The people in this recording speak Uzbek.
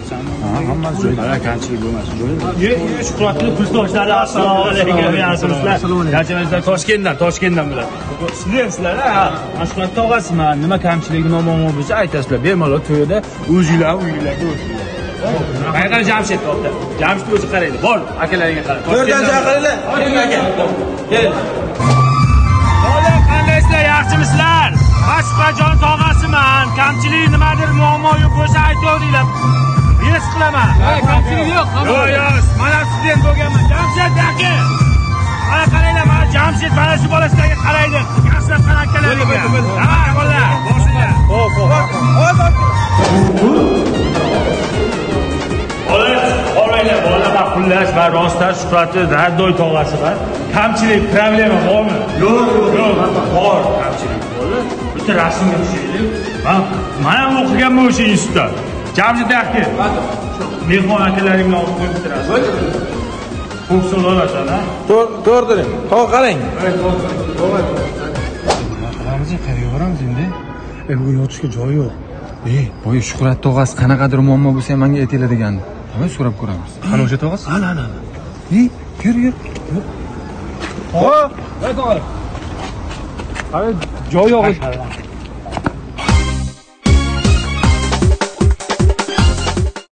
aytsanmi Ha, hammasi joyida. Mana kamchilik bo'lmasin joyida shuhratli kursdoshlari assalomu alaykum yaxshimisizlar barchamizlar toshkentdan toshkentdan bular sizlar ha? Man shuhratni tog'asiman nima kamchilik nima muammo bo'lsa aytasizlar. Bemalol to'yda o'zinglar uyinglarga o'zinglar qayerdan jamshid opta jamshid o'zi qaraydi. Bor akalaringga qara To'rdan chaqiringlar. Keling aka. Kel. Qandaysizlar yaxshimisizlar? Man shuhratjon tog'asiman. Kamchilik nimadir muammo yo'q bo'lsa aytaveringlar bes qilaman kamchilik yo'q yo'q yo'q mana student bo'lganman jamshid aka mana qaranglar mana jamshid mana shu bola sizlarga qaraydi yaxshilab qara akalaringga ha bola boshinglar hop hop Oraylar bolalar xullas va rostdan shuhrati raddoy tog'asi va kamchilik problema bormi? Yo'q, yo'q, bor kamchilik. Bo'ldi. Bitta rasmga tushaylik. Ha, mana ham o'qiganman o'sha institutda. Jamshid aka. Mehmon akalaring bilan olib qo'yib bitirasiz. Ko'ksal olasan, ha? To'rdiring. To'g'ri qarang. qilamiz qayerga boramiz endi e bugun yotishga joy yo'q e boya shuhrat tog'asi qanaqadir muammo bo'lsa ham manga aytinglar degandi davay so'rab ko'ramiz qani o'sha tog'asi ana ana e yur yur Joy yo'q.